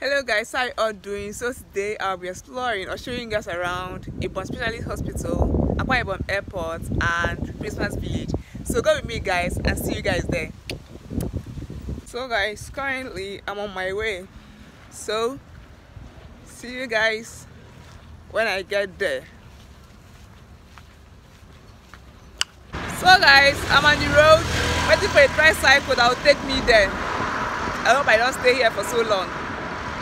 hello guys. How are you all doing? So today uh, i'll be exploring or showing you guys around Ibom Specialist Hospital Akwa Airport and Christmas Village. So go with me guys and see you guys there. So guys currently i'm on my way. So see you guys when i get there. So guys i'm on the road waiting for a tricycle that will take me there. I hope i don't stay here for so long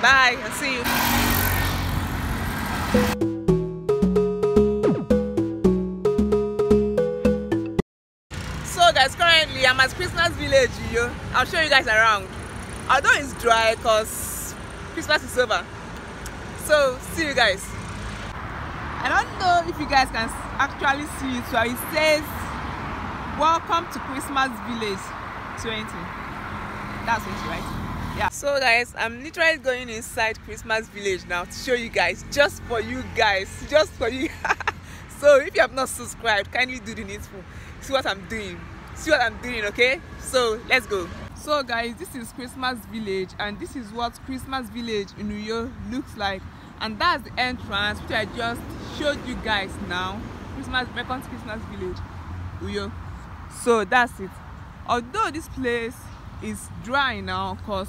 bye. And see you. So guys currently i'm at christmas village yo i'll show you guys around. Although it's dry because christmas is over. So see you guys. I don't know if you guys can actually see it so it says welcome to christmas village 20 that's what it right yeah. So guys i'm literally going inside christmas village now to show you guys just for you guys just for you. So if you have not subscribed kindly do the needful. See what i'm doing. See what i'm doing okay? So let's go. So guys this is christmas village and this is what christmas village in uyo looks like. And that's the entrance which i just showed you guys now. Christmas to christmas village uyo. So that's it. Although this place is dry now because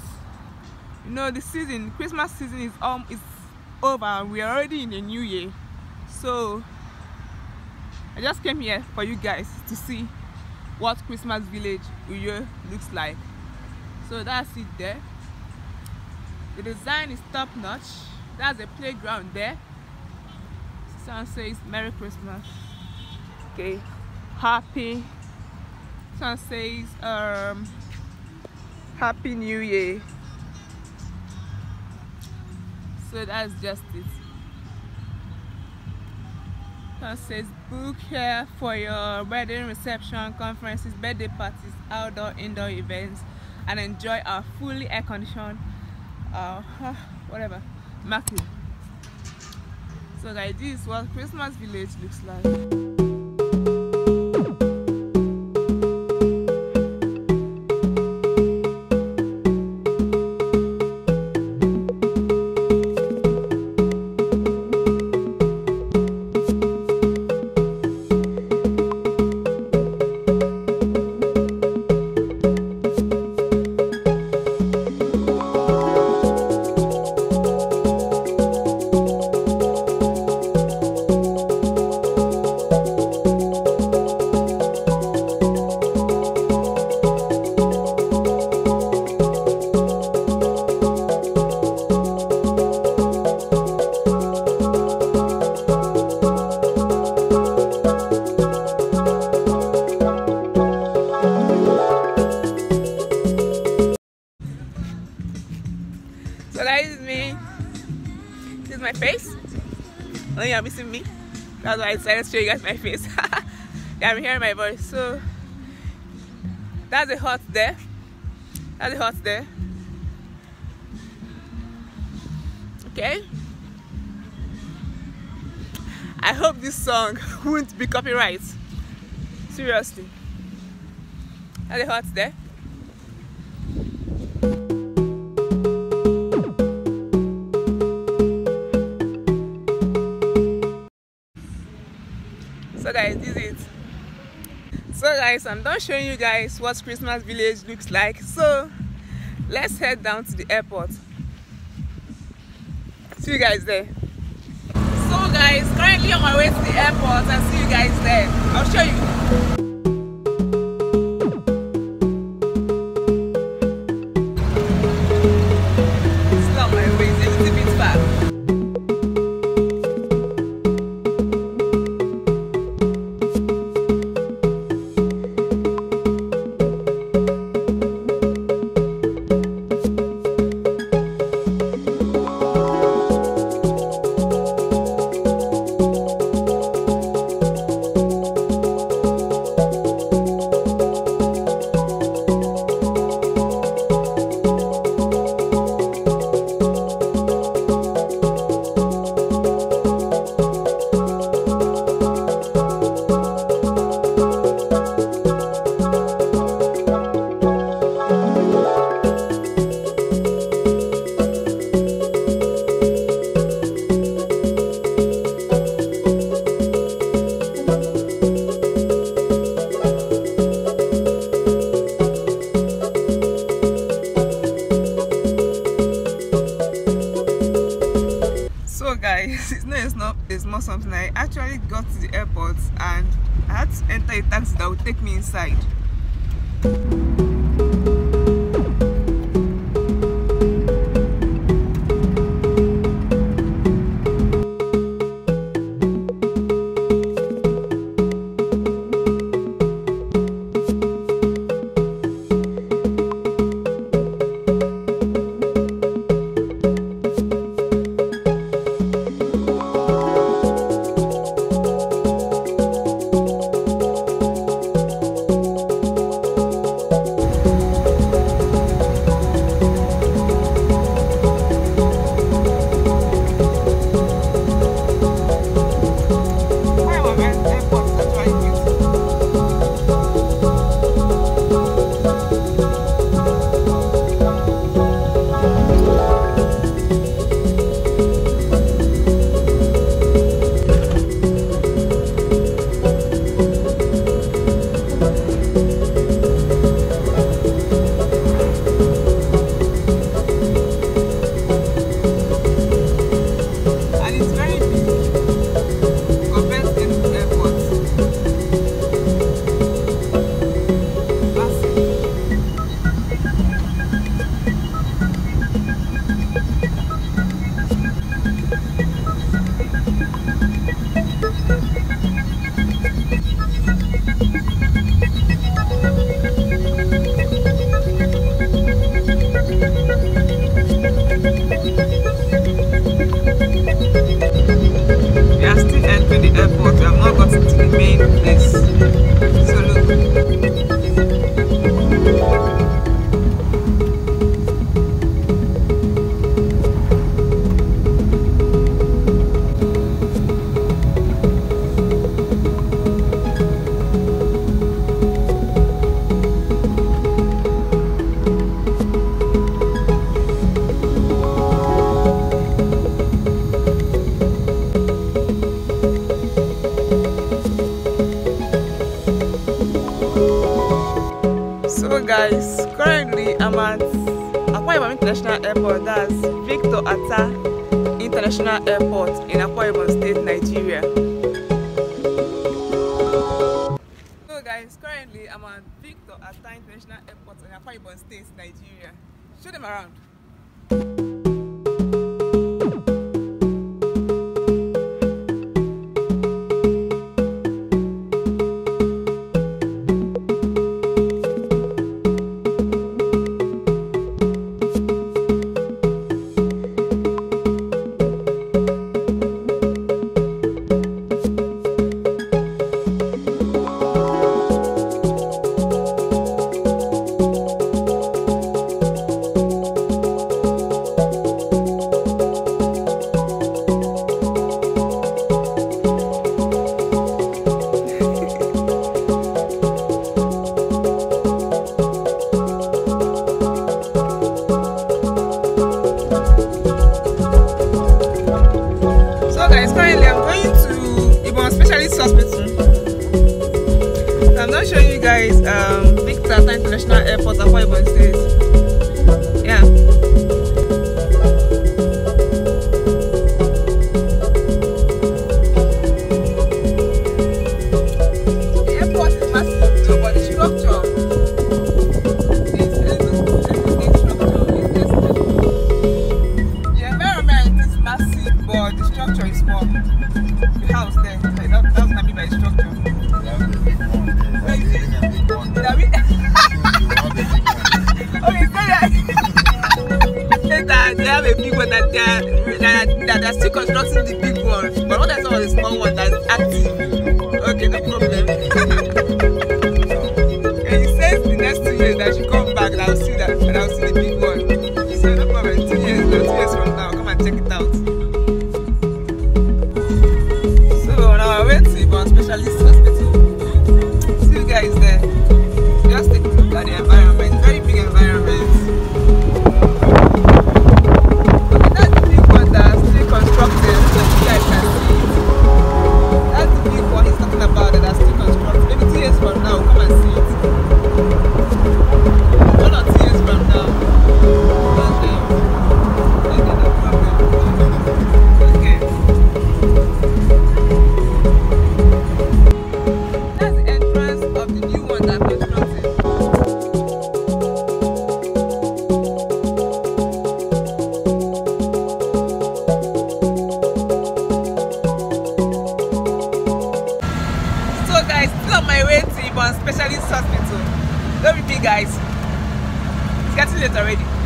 know the season christmas season is um is over. We're already in the new year. So i just came here for you guys to see what christmas village uyo looks like. So that's it there. The design is top notch that's a playground there. Someone says merry christmas. Okay. Happy. Someone says um happy new year so that's just it. Someone says book here for your wedding reception conferences birthday parties outdoor indoor events and enjoy our fully air conditioned uh whatever market so guys this is what christmas village looks like You're missing me. That's why I decided to show you guys my face. I'm hearing my voice. So that's a hut there. That's a hut there. Okay. I hope this song won't be copyright. Seriously. That's a hut there. So guys this is it. So guys i'm done showing you guys what christmas village looks like. So let's head down to the airport. See you guys there. So guys currently on my way to the airport. I'll see you guys there. I'll show you enter a taxi that would take me inside guys, currently I'm at Akwa Ibom International Airport, that's Victor Atta International Airport in Akwa Ibom State, Nigeria. So guys, currently I'm at Victor Atta International Airport in Akwa Ibom State, Nigeria. Show them around. guys, currently I'm going to Ibon Specialist Hospital. Small one that's active. Okay, no problem.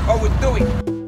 overthrew it.